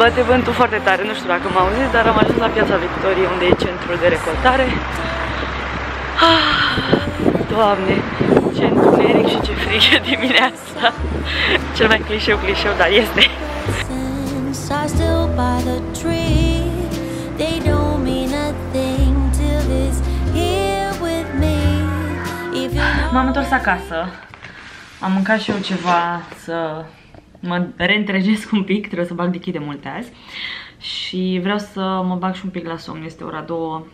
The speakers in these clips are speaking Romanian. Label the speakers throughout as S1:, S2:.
S1: Haide mai! Bate vântul foarte tare, nu știu dacă m auziți, dar am ajuns la Piața Victoriei, unde e centrul de recoltare. Ah, Doamne, ce întuneric și ce frig e dimineața. Cel mai clișeu, clișeu, dar este.
S2: I still by the tree. They don't mean a thing till it's here with me. If you know
S1: M-am întors acasă. Am mâncat și eu ceva să mă reîntregesc un pic, trebuie să bag lichide multe azi. Și vreau să mă bag și un pic la somn, este ora 2.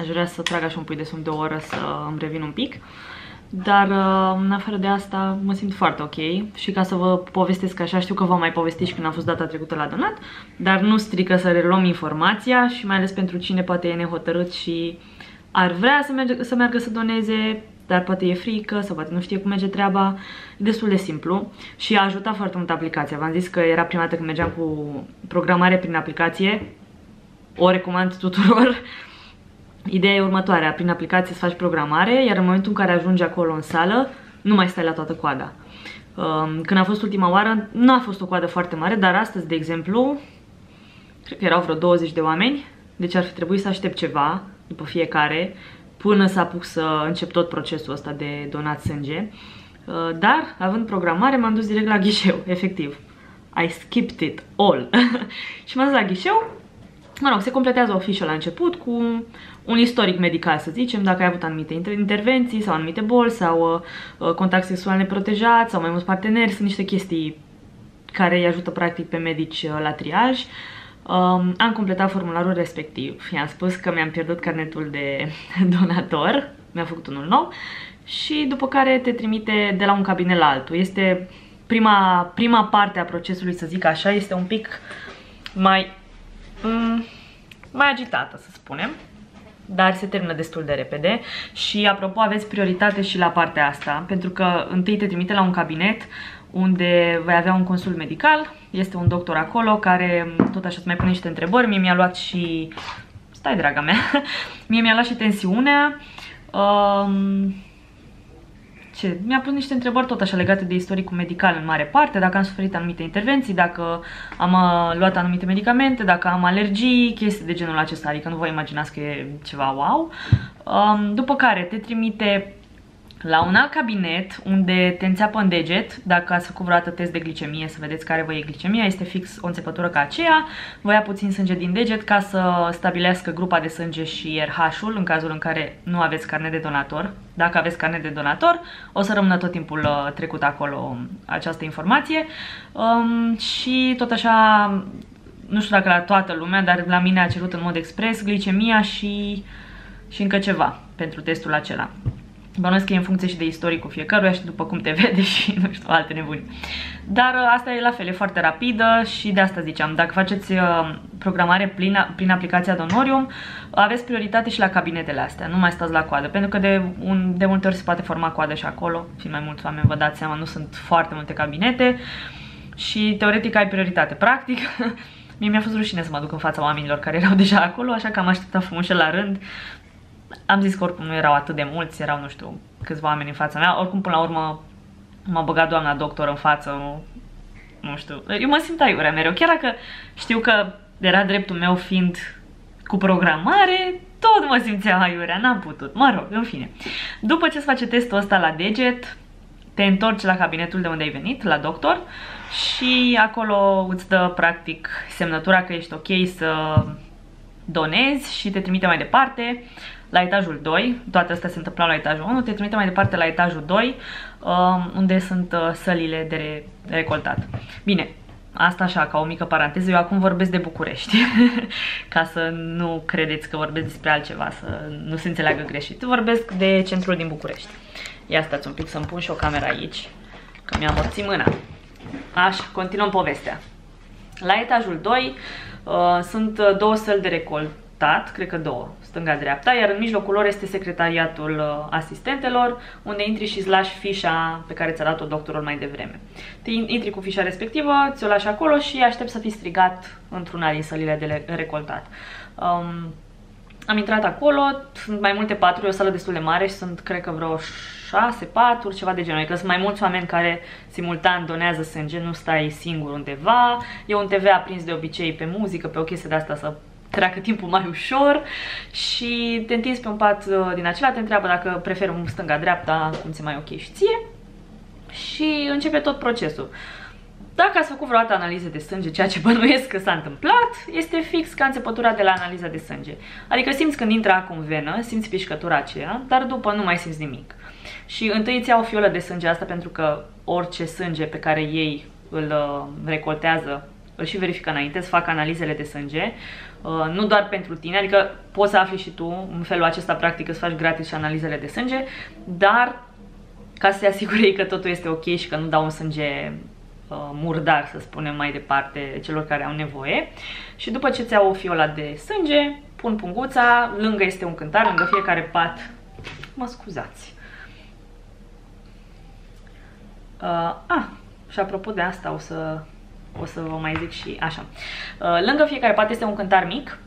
S1: Aș vrea să trag așa un pic de somn de o oră să îmi revin un pic. Dar uh, în afară de asta mă simt foarte ok și ca să vă povestesc așa, știu că v-am mai povestit și când am fost data trecută la donat, dar nu strică să reluăm informația și mai ales pentru cine poate e nehotărât și ar vrea să, merge, să meargă să doneze, dar poate e frică sau poate nu știe cum merge treaba, e destul de simplu și a ajutat foarte mult aplicația. V-am zis că era prima dată când mergeam cu programare prin aplicație, o recomand tuturor. Ideea e următoarea, prin aplicație să faci programare, iar în momentul în care ajungi acolo în sală, nu mai stai la toată coada. Um, când a fost ultima oară, nu a fost o coadă foarte mare, dar astăzi, de exemplu, cred că erau vreo 20 de oameni, deci ar fi trebuit să aștept ceva după fiecare până să apuc să încep tot procesul ăsta de donat sânge. Uh, dar, având programare, m-am dus direct la ghișeu, efectiv. I skipped it all. și m-am dus la ghișeu. Mă rog, se completează o fișă la început cu un istoric medical, să zicem, dacă ai avut anumite intervenții sau anumite boli sau uh, contact sexual neprotejat sau mai mulți parteneri. Sunt niște chestii care îi ajută practic pe medici uh, la triaj. Um, am completat formularul respectiv. I-am spus că mi-am pierdut carnetul de donator, mi-a făcut unul nou și după care te trimite de la un cabinet la altul. Este prima, prima parte a procesului, să zic așa, este un pic mai, um, mai agitată, să spunem dar se termină destul de repede și apropo aveți prioritate și la partea asta pentru că întâi te trimite la un cabinet unde vei avea un consult medical, este un doctor acolo care tot așa îți mai pune niște întrebări, mie mi-a luat și... stai draga mea, mie mi-a luat și tensiunea, um, ce? Mi-a pus niște întrebări tot așa legate de istoricul medical în mare parte, dacă am suferit anumite intervenții, dacă am uh, luat anumite medicamente, dacă am alergii, chestii de genul acesta, adică nu vă imaginați că e ceva wow. Um, după care te trimite la un alt cabinet unde te înțeapă în deget, dacă ați făcut vreodată test de glicemie să vedeți care vă e glicemia, este fix o înțepătură ca aceea, vă ia puțin sânge din deget ca să stabilească grupa de sânge și RH-ul în cazul în care nu aveți carne de donator. Dacă aveți carne de donator, o să rămână tot timpul uh, trecut acolo această informație um, și tot așa, nu știu dacă la toată lumea, dar la mine a cerut în mod expres glicemia și, și încă ceva pentru testul acela. Bănuiesc că e în funcție și de istoricul fiecăruia și după cum te vede și nu știu, alte nebuni. Dar uh, asta e la fel, e foarte rapidă și de asta ziceam, dacă faceți uh, programare prin, prin aplicația Donorium, aveți prioritate și la cabinetele astea, nu mai stați la coadă, pentru că de, un, de multe ori se poate forma coadă și acolo, și mai mulți oameni vă dați seama, nu sunt foarte multe cabinete și teoretic ai prioritate. Practic, mie mi-a fost rușine să mă duc în fața oamenilor care erau deja acolo, așa că am așteptat frumos la rând am zis că oricum nu erau atât de mulți, erau, nu știu, câțiva oameni în fața mea. Oricum, până la urmă, m-a băgat doamna doctor în față, nu, nu știu. Eu mă simt aiurea mereu, chiar dacă știu că era dreptul meu fiind cu programare, tot mă simțeam aiurea, n-am putut. Mă rog, în fine. După ce se face testul ăsta la deget, te întorci la cabinetul de unde ai venit, la doctor, și acolo îți dă practic semnătura că ești ok să donezi și te trimite mai departe la etajul 2, toate astea se întâmplau la etajul 1, te trimite mai departe la etajul 2, um, unde sunt uh, sălile de recoltat. Bine, asta așa, ca o mică paranteză, eu acum vorbesc de București, ca să nu credeți că vorbesc despre altceva, să nu se înțeleagă greșit. Vorbesc de centrul din București. Ia stați un pic să-mi pun și o cameră aici, că mi-am morțit mâna. Așa, continuăm povestea. La etajul 2 uh, sunt uh, două săli de recoltat, cred că două, stânga-dreapta, iar în mijlocul lor este secretariatul uh, asistentelor, unde intri și îți lași fișa pe care ți-a dat-o doctorul mai devreme. Te intri cu fișa respectivă, ți-o lași acolo și aștept să fii strigat într-una din sălile de recoltat. Um, am intrat acolo, sunt mai multe patru, e o sală destul de mare și sunt, cred că, vreo 6 paturi, ceva de genul. Adică sunt mai mulți oameni care simultan donează sânge, nu stai singur undeva. E un TV aprins de obicei pe muzică, pe o chestie de asta să treacă timpul mai ușor și te întinzi pe un pat uh, din acela, te întreabă dacă preferi un stânga-dreapta, cum ți mai ok și ție și începe tot procesul. Dacă ați făcut vreodată analize de sânge, ceea ce bănuiesc că s-a întâmplat, este fix ca înțepătura de la analiza de sânge. Adică simți când intră acum în venă, simți pișcătura aceea, dar după nu mai simți nimic. Și întâi îți iau o fiolă de sânge asta pentru că orice sânge pe care ei îl uh, recoltează îl și verifică înainte, îți fac analizele de sânge, uh, nu doar pentru tine, adică poți să afli și tu, în felul acesta practic îți faci gratis și analizele de sânge, dar ca să te asiguri că totul este ok și că nu dau un sânge uh, murdar, să spunem mai departe, celor care au nevoie. Și după ce ți iau o fiola de sânge, pun punguța, lângă este un cântar, lângă fiecare pat. Mă scuzați. Uh, ah, și apropo de asta o să, o să vă mai zic și așa. Uh, lângă fiecare pat este un cântar mic,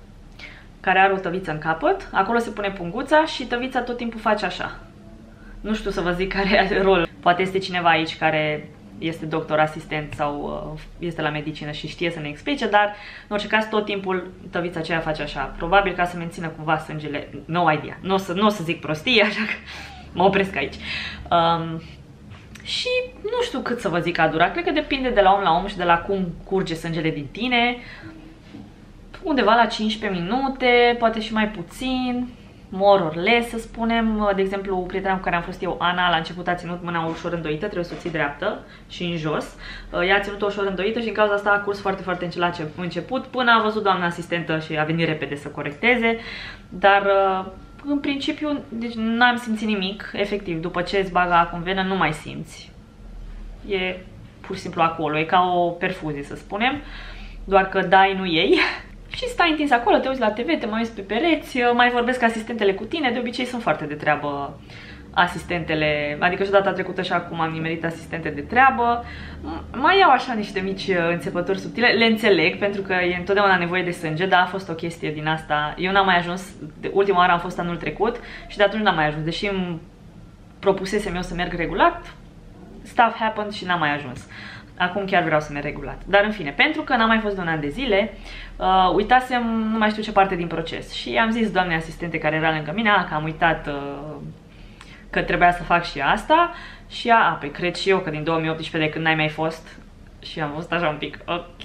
S1: care are o tăviță în capăt, acolo se pune punguța și tăvița tot timpul face așa. Nu știu să vă zic care are rol. Poate este cineva aici care este doctor asistent sau uh, este la medicină și știe să ne explice, dar în orice caz tot timpul tăvița aceea face așa. Probabil ca să mențină cumva sângele, no idea. Nu o să, n-o să zic prostii, așa că mă opresc aici. Um, și nu știu cât să vă zic a durat, cred că depinde de la om la om și de la cum curge sângele din tine. Undeva la 15 minute, poate și mai puțin more or less, să spunem. De exemplu, prietena cu care am fost eu, Ana, la început a ținut mâna ușor îndoită, trebuie să o ții dreaptă și în jos. Ea a ținut-o ușor îndoită și în cauza asta a curs foarte, foarte încet la început, până a văzut doamna asistentă și a venit repede să corecteze. Dar în principiu, deci n-am simțit nimic, efectiv, după ce îți bagă acum venă, nu mai simți. E pur și simplu acolo, e ca o perfuzie, să spunem, doar că dai, nu ei. și stai întins acolo, te uiți la TV, te mai uiți pe pereți, mai vorbesc asistentele cu tine, de obicei sunt foarte de treabă asistentele, adică și data trecută și acum am nimerit asistente de treabă. Mai iau așa niște mici uh, înțepături subtile, le înțeleg pentru că e întotdeauna nevoie de sânge, dar a fost o chestie din asta. Eu n-am mai ajuns, de ultima oară am fost anul trecut și de atunci n-am mai ajuns, deși îmi propusesem eu să merg regulat, stuff happened și n-am mai ajuns. Acum chiar vreau să merg regulat. Dar în fine, pentru că n-am mai fost de un an de zile, uh, uitasem nu mai știu ce parte din proces. Și am zis doamnei asistente care era lângă mine, că am uitat uh, că trebuia să fac și asta. Și ea, a, pe păi cred și eu că din 2018 de când n-ai mai fost, și am văzut așa un pic, ok,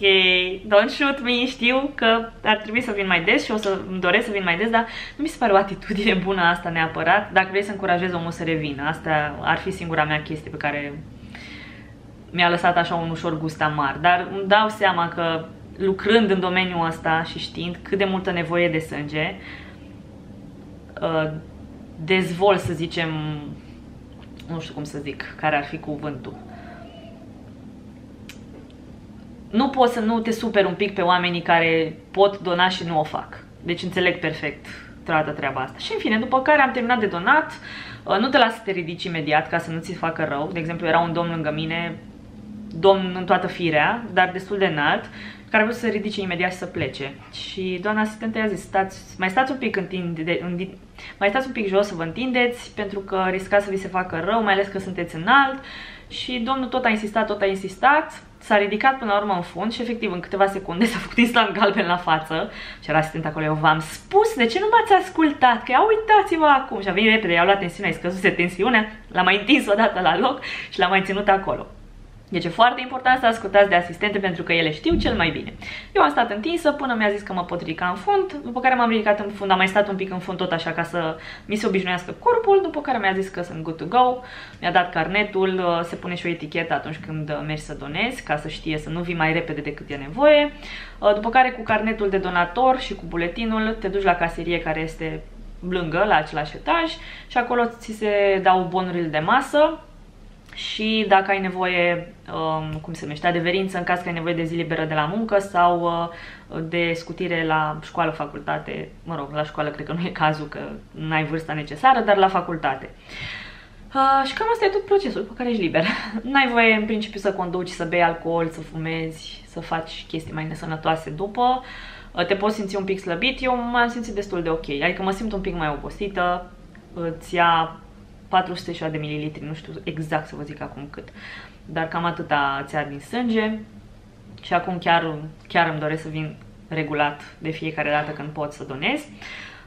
S1: don't shoot me, știu că ar trebui să vin mai des și o să îmi doresc să vin mai des, dar nu mi se pare o atitudine bună asta neapărat. Dacă vrei să încurajezi omul să revină, asta ar fi singura mea chestie pe care mi-a lăsat așa un ușor gust amar, dar îmi dau seama că lucrând în domeniul ăsta și știind cât de multă nevoie de sânge, uh, dezvol, să zicem, nu știu cum să zic, care ar fi cuvântul. Nu poți să nu te super un pic pe oamenii care pot dona și nu o fac. Deci înțeleg perfect toată treaba asta. Și în fine, după care am terminat de donat, uh, nu te las să te ridici imediat ca să nu ți facă rău. De exemplu, era un domn lângă mine, domn în toată firea, dar destul de înalt, care a vrut să se ridice imediat și să plece. Și doamna asistentă i-a zis, stați, mai stați un pic întinde, întinde, mai stați un pic jos să vă întindeți, pentru că riscați să vi se facă rău, mai ales că sunteți înalt. Și domnul tot a insistat, tot a insistat, s-a ridicat până la urmă în fund și efectiv în câteva secunde s-a făcut instant galben la față și era asistent acolo, eu v-am spus, de ce nu m-ați ascultat? Că ia uitați-vă acum și a venit repede, i-au luat tensiunea, i scăzuse tensiunea, l-a mai întins odată la loc și l-a mai ținut acolo. Deci e foarte important să ascultați de asistente pentru că ele știu cel mai bine. Eu am stat întinsă până mi-a zis că mă pot ridica în fund, după care m-am ridicat în fund, am mai stat un pic în fund tot așa ca să mi se obișnuiască corpul, după care mi-a zis că sunt good to go, mi-a dat carnetul, uh, se pune și o etichetă atunci când uh, mergi să donezi, ca să știe să nu vii mai repede decât e nevoie. Uh, după care cu carnetul de donator și cu buletinul te duci la caserie care este lângă, la același etaj și acolo ți se dau bonurile de masă și dacă ai nevoie, um, cum se numește, adeverință în caz că ai nevoie de zi liberă de la muncă sau uh, de scutire la școală, facultate, mă rog, la școală cred că nu e cazul că nu ai vârsta necesară, dar la facultate. Uh, și cam asta e tot procesul pe care ești liber. N-ai voie în principiu să conduci, să bei alcool, să fumezi, să faci chestii mai nesănătoase după. Uh, te poți simți un pic slăbit, eu m-am simțit destul de ok, adică mă simt un pic mai obosită, îți ia 400 de mililitri, nu știu exact să vă zic acum cât, dar cam atâta ți din sânge și acum chiar, chiar îmi doresc să vin regulat de fiecare dată când pot să donez.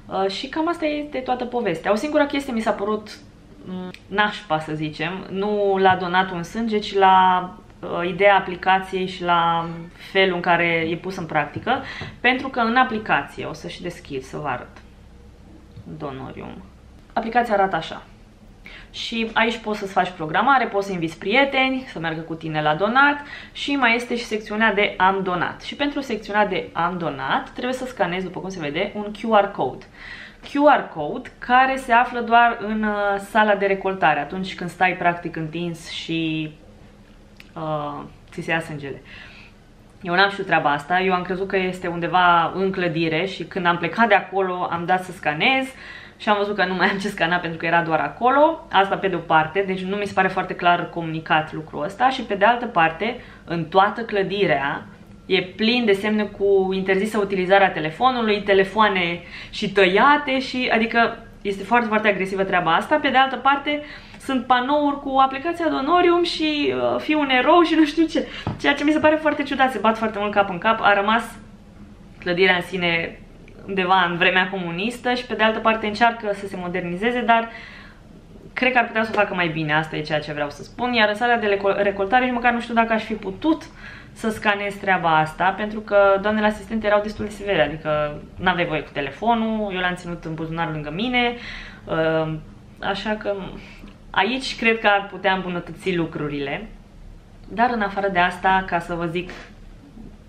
S1: Uh, și cam asta este toată povestea. O singură chestie mi s-a părut mm, nașpa, să zicem, nu la donat un sânge, ci la uh, ideea aplicației și la felul în care e pus în practică, pentru că în aplicație, o să și deschid să vă arăt, Donorium. Aplicația arată așa. Și aici poți să-ți faci programare, poți să inviți prieteni să meargă cu tine la donat și mai este și secțiunea de am donat. Și pentru secțiunea de am donat trebuie să scanezi, după cum se vede, un QR code. QR code care se află doar în uh, sala de recoltare, atunci când stai practic întins și uh, ți se ia sângele. Eu n-am știut treaba asta, eu am crezut că este undeva în clădire și când am plecat de acolo am dat să scanez și am văzut că nu mai am ce scana pentru că era doar acolo. Asta pe de o parte, deci nu mi se pare foarte clar comunicat lucrul ăsta și pe de altă parte, în toată clădirea e plin de semne cu interzisă utilizarea telefonului, telefoane și tăiate și adică este foarte, foarte agresivă treaba asta. Pe de altă parte, sunt panouri cu aplicația Donorium și uh, fi un erou și nu știu ce. Ceea ce mi se pare foarte ciudat, se bat foarte mult cap în cap. A rămas clădirea în sine undeva în vremea comunistă și pe de altă parte încearcă să se modernizeze, dar cred că ar putea să o facă mai bine, asta e ceea ce vreau să spun, iar în sala de recoltare nici măcar nu știu dacă aș fi putut să scanez treaba asta, pentru că doamnele asistente erau destul de severe, adică n-aveai voie cu telefonul, eu l-am ținut în buzunar lângă mine, uh, așa că aici cred că ar putea îmbunătăți lucrurile, dar în afară de asta, ca să vă zic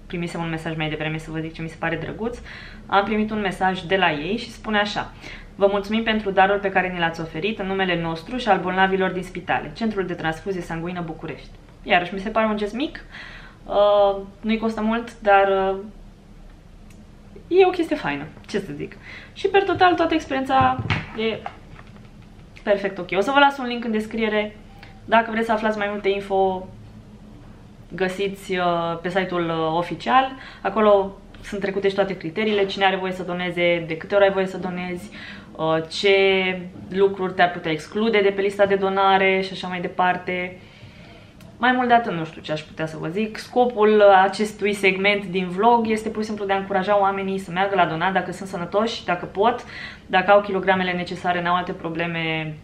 S1: primisem un mesaj mai devreme să vă zic ce mi se pare drăguț, am primit un mesaj de la ei și spune așa Vă mulțumim pentru darul pe care ni l-ați oferit în numele nostru și al bolnavilor din spitale, Centrul de Transfuzie Sanguină București. Iarăși, mi se pare un gest mic, uh, nu-i costă mult, dar uh, e o chestie faină, ce să zic. Și per total, toată experiența e perfect ok. O să vă las un link în descriere dacă vreți să aflați mai multe info găsiți uh, pe site-ul uh, oficial. Acolo sunt trecute și toate criteriile, cine are voie să doneze, de câte ori ai voie să donezi, uh, ce lucruri te-ar putea exclude de pe lista de donare și așa mai departe. Mai mult de atât nu știu ce aș putea să vă zic. Scopul acestui segment din vlog este pur și simplu de a încuraja oamenii să meargă la donat dacă sunt sănătoși, dacă pot, dacă au kilogramele necesare, n-au alte probleme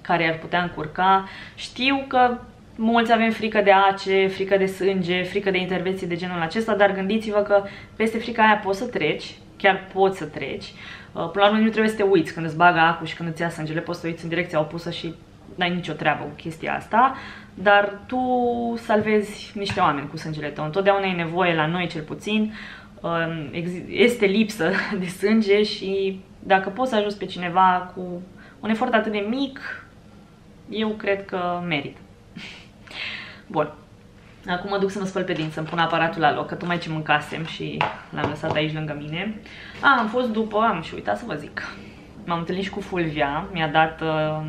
S1: care ar putea încurca. Știu că Mulți avem frică de ace, frică de sânge, frică de intervenții de genul acesta, dar gândiți-vă că peste frica aia poți să treci, chiar poți să treci. Uh, până la urmă nu trebuie să te uiți când îți bagă acul și când îți ia sângele, poți să uiți în direcția opusă și n-ai nicio treabă cu chestia asta, dar tu salvezi niște oameni cu sângele tău. Întotdeauna e nevoie, la noi cel puțin, um, este lipsă de sânge și dacă poți să ajuți pe cineva cu un efort atât de mic, eu cred că merită. Bun. Acum mă duc să mă spăl pe dinți, să-mi pun aparatul la loc, că tocmai ce mâncasem și l-am lăsat aici lângă mine. A, am fost după, am și uitat să vă zic. M-am întâlnit și cu Fulvia, mi-a dat uh,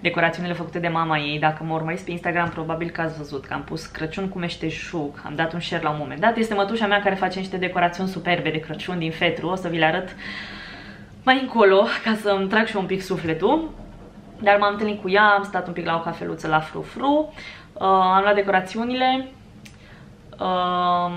S1: decorațiunile făcute de mama ei. Dacă mă urmăriți pe Instagram, probabil că ați văzut că am pus Crăciun cu meșteșug. Am dat un share la un moment dat. Este mătușa mea care face niște decorațiuni superbe de Crăciun din fetru. O să vi le arăt mai încolo, ca să-mi trag și un pic sufletul. Dar m-am întâlnit cu ea, am stat un pic la o cafeluță la Frufru. Uh, am luat decorațiunile uh,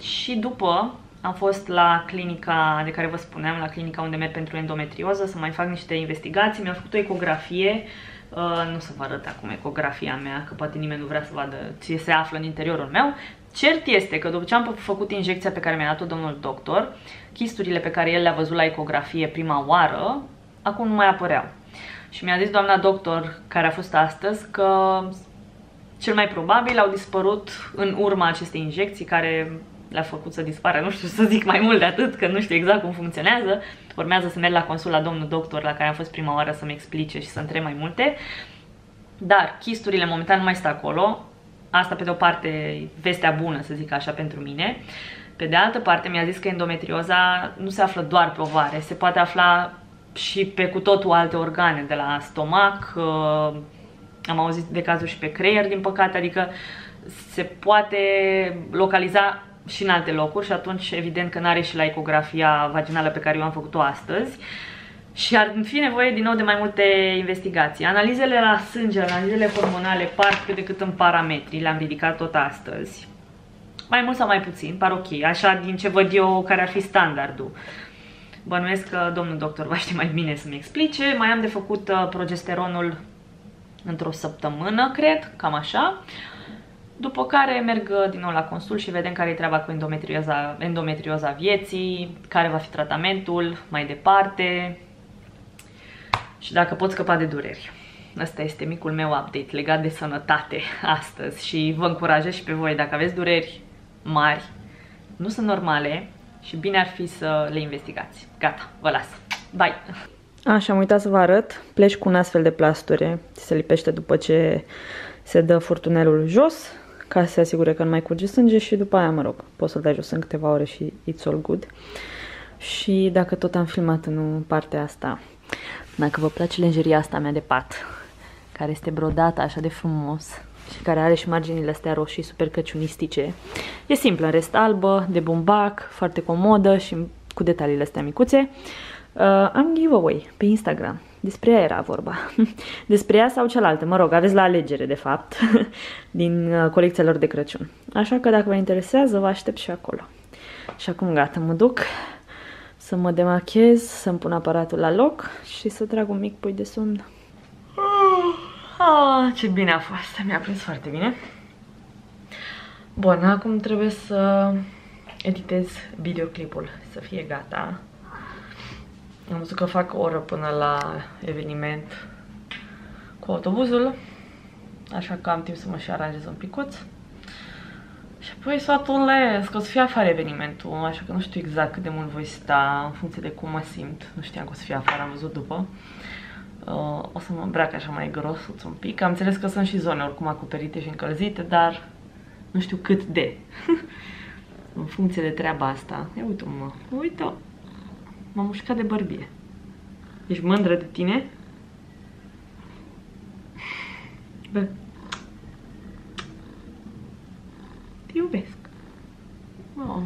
S1: și după am fost la clinica de care vă spuneam, la clinica unde merg pentru endometrioză, să mai fac niște investigații. Mi-au făcut o ecografie, uh, nu să vă arăt acum ecografia mea, că poate nimeni nu vrea să vadă ce se află în interiorul meu. Cert este că după ce am făcut injecția pe care mi-a dat-o domnul doctor, chisturile pe care el le-a văzut la ecografie prima oară, acum nu mai apăreau. Și mi-a zis doamna doctor, care a fost astăzi, că cel mai probabil au dispărut în urma acestei injecții care le-a făcut să dispară, nu știu să zic mai mult de atât, că nu știu exact cum funcționează. Urmează să merg la consul la domnul doctor la care am fost prima oară să-mi explice și să întreb mai multe. Dar chisturile momentan nu mai stă acolo. Asta pe de o parte vestea bună, să zic așa, pentru mine. Pe de altă parte mi-a zis că endometrioza nu se află doar pe ovare, se poate afla și pe cu totul alte organe, de la stomac, am auzit de cazuri și pe creier, din păcate, adică se poate localiza și în alte locuri și atunci evident că n-are și la ecografia vaginală pe care eu am făcut-o astăzi. și ar fi nevoie din nou de mai multe investigații. Analizele la sânge, analizele hormonale par cât de cât în parametri, le-am ridicat tot astăzi. Mai mult sau mai puțin, par ok, așa din ce văd eu care ar fi standardul. Bănuiesc că domnul doctor va ști mai bine să-mi explice. Mai am de făcut uh, progesteronul într-o săptămână, cred, cam așa. După care merg uh, din nou la consult și vedem care e treaba cu endometrioza, endometrioza vieții, care va fi tratamentul mai departe și dacă pot scăpa de dureri. Asta este micul meu update legat de sănătate astăzi și vă încurajez și pe voi dacă aveți dureri mari, nu sunt normale și bine ar fi să le investigați. Gata, vă las. Bye! Așa, am uitat să vă arăt. Pleci cu un astfel de plasture. Se lipește după ce se dă furtunelul jos ca să se asigure că nu mai curge sânge și după aia, mă rog, poți să-l dai jos în câteva ore și it's all good. Și dacă tot am filmat în partea asta, dacă vă place lenjeria asta mea de pat, care este brodată așa de frumos și care are și marginile astea roșii super căciunistice, e simplă, în rest albă, de bumbac, foarte comodă și cu detaliile astea micuțe. Uh, am giveaway pe Instagram. Despre ea era vorba. Despre ea sau cealaltă, mă rog, aveți la alegere, de fapt, din uh, colecția lor de Crăciun. Așa că dacă vă interesează, vă aștept și acolo. Și acum gata, mă duc să mă demachez, să-mi pun aparatul la loc și să trag un mic pui de somn. Ah, ce bine a fost, mi-a prins foarte bine. Bun, acum trebuie să editez videoclipul, să fie gata. Am văzut că fac o oră până la eveniment cu autobuzul, așa că am timp să mă și aranjez un picuț. Și apoi sfatul că o să fie afară evenimentul, așa că nu știu exact cât de mult voi sta în funcție de cum mă simt. Nu știam că o să fie afară, am văzut după. Uh, o să mă îmbrac așa mai gros un pic. Am înțeles că sunt și zone oricum acoperite și încălzite, dar nu știu cât de. în funcție de treaba asta. Ia uite-mă, uite M-am mușcat de bărbie. Ești mândră de tine? Bă. Te iubesc. Oh.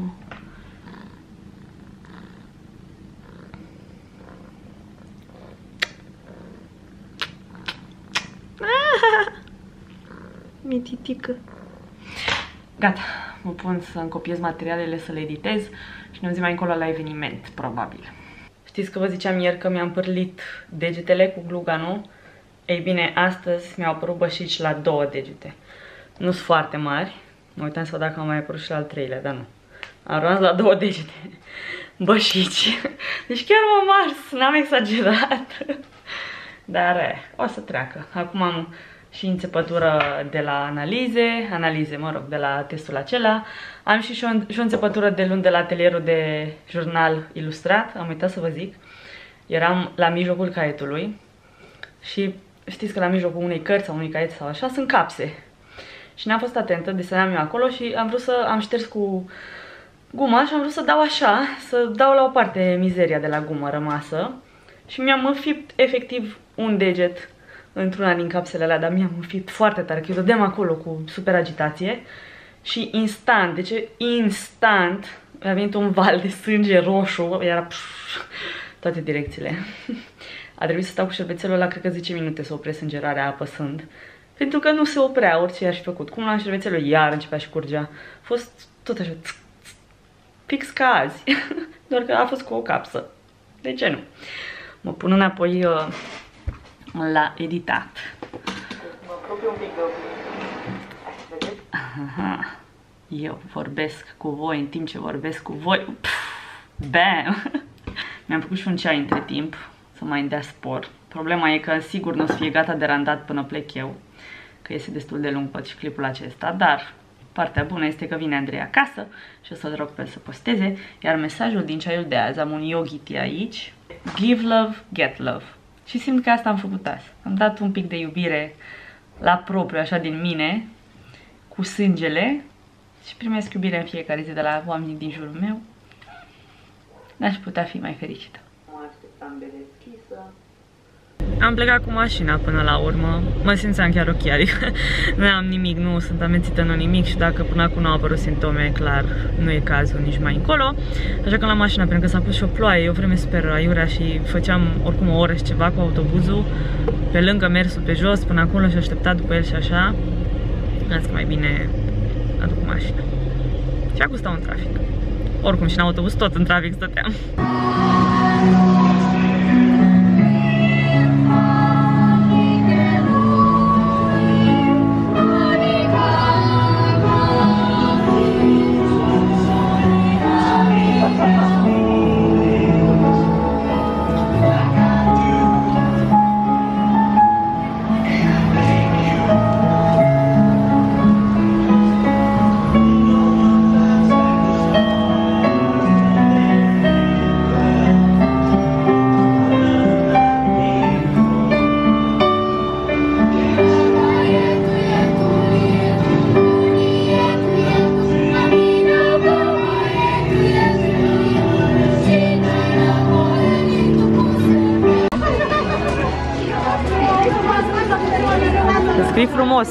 S1: Mititică. Gata, mă pun să încopiez materialele, să le editez și ne auzim mai încolo la eveniment, probabil. Știți că vă ziceam ieri că mi-am părlit degetele cu gluganul? Ei bine, astăzi mi-au apărut bășici la două degete. Nu sunt foarte mari. Mă uitam să văd dacă am mai apărut și la al treilea, dar nu. Am rămas la două degete. Bășici. Deci chiar m-am mars, n-am exagerat. Dar eh, o să treacă. Acum am și înțepătură de la analize, analize, mă rog, de la testul acela. Am și, și, o, și o înțepătură de luni de la atelierul de jurnal ilustrat, am uitat să vă zic. Eram la mijlocul caietului și știți că la mijlocul unei cărți sau unui caiet sau așa sunt capse. Și n-am fost atentă, deseneam eu acolo și am vrut să am șters cu guma și am vrut să dau așa, să dau la o parte mizeria de la gumă rămasă. Și mi-am înfipt efectiv un deget într-una din capsele alea, dar mi-am înfipt foarte tare, că eu dădeam acolo cu super agitație și instant, deci instant a venit un val de sânge roșu, era pș, toate direcțiile. A trebuit să stau cu șervețelul la cred că 10 minute să opresc sângerarea apăsând, pentru că nu se oprea orice aș fi făcut. Cum la șervețelul iar începea și curgea. A fost tot așa, pix ca azi, doar că a fost cu o capsă. De ce nu? Mă pun înapoi uh, la editat. Mă apropie un pic de Aha. Eu vorbesc cu voi în timp ce vorbesc cu voi. bam! Mi-am făcut și un ceai între timp să mai dea spor. Problema e că sigur nu o să fie gata de randat până plec eu, că este destul de lung pot și clipul acesta, dar partea bună este că vine Andrei acasă și o să-l rog pe el să posteze, iar mesajul din ceaiul de azi, am un yogiti aici, give love, get love. Și simt că asta am făcut azi. Am dat un pic de iubire la propriu, așa din mine, cu sângele și primesc iubire în fiecare zi de la oamenii din jurul meu. N-aș putea fi mai fericită. Mă așteptam de deschisă. Am plecat cu mașina până la urmă. Mă simțeam chiar ok, adică nu am nimic, nu sunt amețită, nu nimic și dacă până acum nu au apărut simptome, clar, nu e cazul nici mai încolo. Așa că la mașina, pentru că s-a pus și o ploaie, e o vreme super aiurea și făceam oricum o oră și ceva cu autobuzul, pe lângă mersul pe jos, până acolo și așteptat după el și așa. Azi că mai bine aduc mașina. Și acum stau în trafic. Oricum și în autobuz tot în trafic stăteam.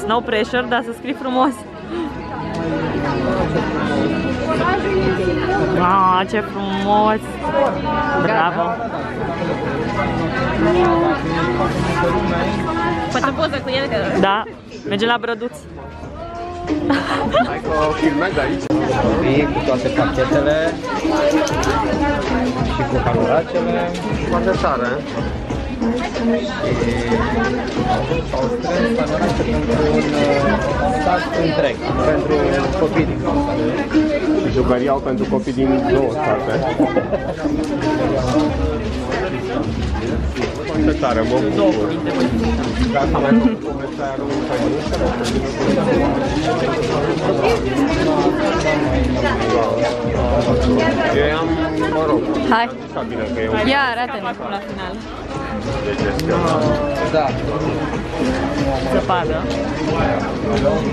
S1: No pressure, dar să scrii frumos. Ah, ce frumos! Bravo!
S3: Poate poză cu el că...
S1: Da, merge la Brăduț.
S4: Hai că o filmez aici. Vii cu toate pachetele și cu hanoracele. Foarte tare. Și au strâns hanorace pentru un uh, stat întreg, pentru copii din
S5: Și jucării au pentru copii din două state. Foarte tare, mă bucur. Gata, mai făcut comentariul pe Eu am, mă rog,
S3: Hai,
S5: așa bine că e un
S3: ia arată-ne acum la final.
S5: De gestionat.
S4: Da.
S1: Zăpadă.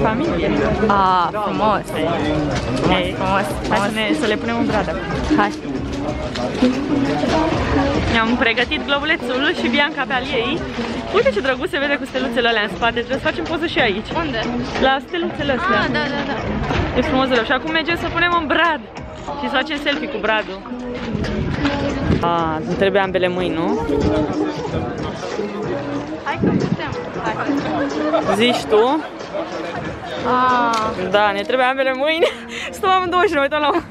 S1: Familie.
S3: Ah, frumos.
S1: Ei,
S3: frumos,
S1: Hai să,
S3: frumos.
S1: ne, să le punem în bradă.
S3: Hai.
S1: Ne-am pregătit globulețul și Bianca pe al ei. Uite ce drăguț se vede cu steluțele alea în spate. Trebuie să facem poză și aici.
S3: Unde?
S1: La steluțele astea.
S3: Ah, da, da, da.
S1: E frumos de rău. Și acum mergem să punem în brad. Și să facem selfie cu bradul. A, îmi trebuie ambele mâini, nu?
S3: Hai că putem. Hai.
S1: Zici tu?
S3: Ah,
S1: Da, ne trebuie ambele mâini. Stăm amândouă și ne uităm la...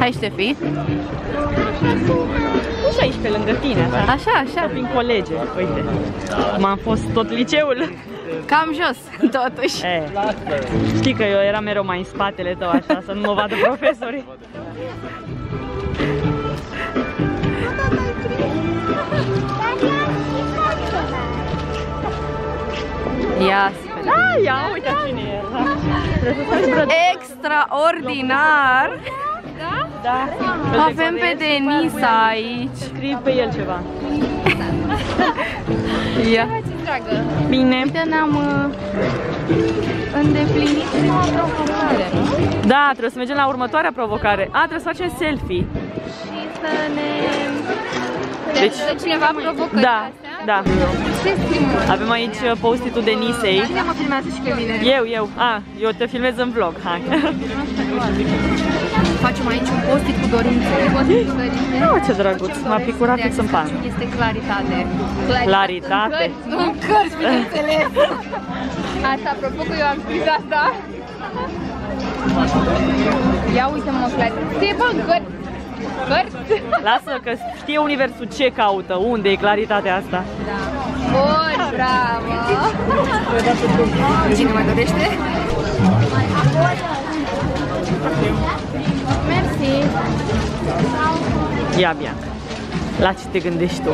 S3: hai Ștefi.
S1: Și aici pe lângă tine, așa.
S3: Așa, așa.
S1: Prin colege, uite. Cum am fost tot liceul.
S3: Cam jos, totuși.
S1: E, știi că eu eram mereu mai în spatele tău, așa, să nu mă vadă profesorii.
S3: Ia să vedem.
S1: Da, ia, uite cine era. Trebuie să faci brăd-
S3: Extraordinar!
S1: Da.
S3: Avem pe Denisa aici.
S1: Scriu pe el ceva.
S3: Ia.
S1: Bine.
S3: Uite, ne-am uh, îndeplinit prima provocare, nu?
S1: Da, trebuie să mergem la următoarea provocare. A, trebuie să facem selfie.
S3: Și să ne...
S1: Deci-
S3: Deci, de cineva provocări
S1: Da,
S3: astea?
S1: da.
S3: Ce filmăm?
S1: Avem aici uh, post-it-ul Denisei.
S3: Cine mă filmează și pe mine?
S1: Eu, eu. A, eu te filmez în vlog. Hai.
S3: Facem aici un post-it cu dorințe. Post-it cu dorințe.
S1: Oh, ce drăguț. M-a picurat
S3: De
S1: fix în pan.
S3: Este claritate.
S1: Claritate.
S3: În cărți, Nu în cărți, bineînțeles. Asta, apropo că eu am scris asta. Ia uite-mă, claritate. Bă, în cărți. Cărți?
S1: Lasă că știe universul ce caută, unde e claritatea asta.
S3: Bun, bravo! Cine mai dorește? Mersi!
S1: Ia, Bianca. La ce te gândești tu?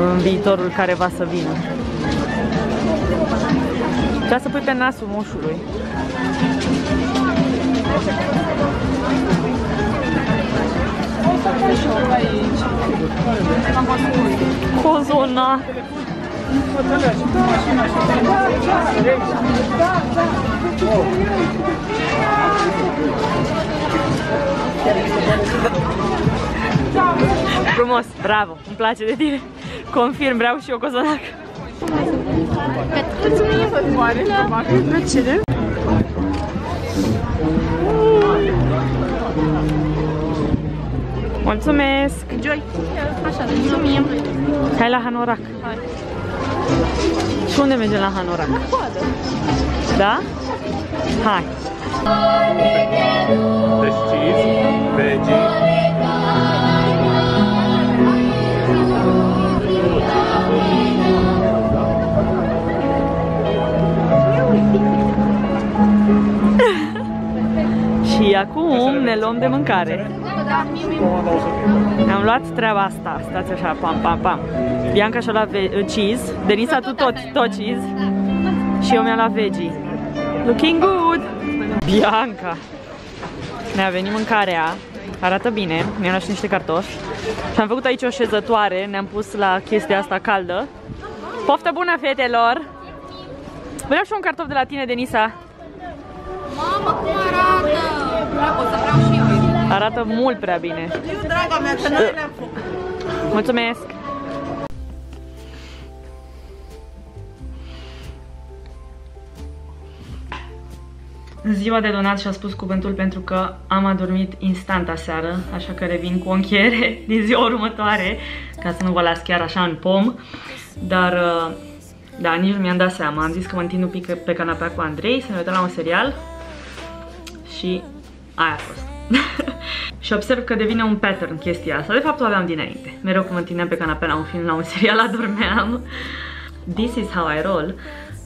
S1: În viitorul care va să vină. Trebuie să pui pe nasul moșului. Cozona. Frumos, bravo, îmi place de tine. Confirm, vreau și eu cozonac.
S3: Mulțumim! Moare,
S1: Plăcere. Mulțumesc!
S3: Joy! Așa, mulțumim!
S1: Hai la Hanorac.
S3: Hai.
S1: Și unde mergem la Hanorac? Da? Hai.
S5: Deci cheese, veggie,
S1: Și acum ne luăm de mâncare. Ne-am luat treaba asta. Stați așa, pam, pam, pam. Bianca și-a luat ve- cheese. Denisa, tu tot, tot cheese. Și eu mi-am luat veggie. Looking good! Bianca! Ne-a venit mâncarea. Arată bine. Mi-am luat și niște cartofi. Și am făcut aici o șezătoare. Ne-am pus la chestia asta caldă. Poftă bună, fetelor! Vreau și un cartof de la tine, Denisa.
S3: Mamă, cum arată! O să vreau și eu.
S1: Arată mult prea bine.
S3: Draga mea, că noi ne-am făcut.
S1: Mulțumesc! Ziua de donat și-a spus cuvântul pentru că am adormit instant aseară, așa că revin cu o încheiere din ziua următoare, ca să nu vă las chiar așa în pom. Dar, uh, da, nici nu mi-am dat seama. Am zis că mă întind un pic pe canapea cu Andrei, să ne uităm la un serial și aia a fost. și observ că devine un pattern chestia asta. De fapt o aveam dinainte. Mereu când mă întindeam pe canapea la un film, la un serial, adormeam. This is how I roll.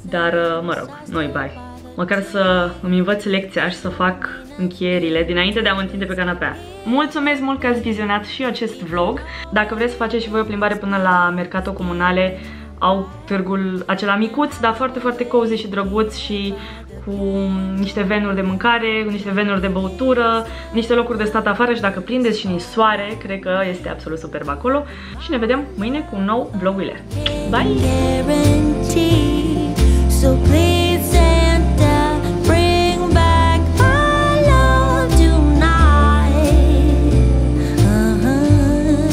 S1: Dar, uh, mă rog, noi bai. Măcar să îmi învăț lecția și să fac încheierile dinainte de a mă întinde pe canapea. Mulțumesc mult că ați vizionat și acest vlog. Dacă vreți să faceți și voi o plimbare până la Mercato Comunale, au târgul acela micuț, dar foarte, foarte cozy și drăguț și cu niște venuri de mâncare, cu niște venuri de băutură, niște locuri de stat afară și dacă prindeți și nici soare, cred că este absolut superb acolo. Și ne vedem mâine cu un nou vloguiler. Bye!
S2: guarantee. So please.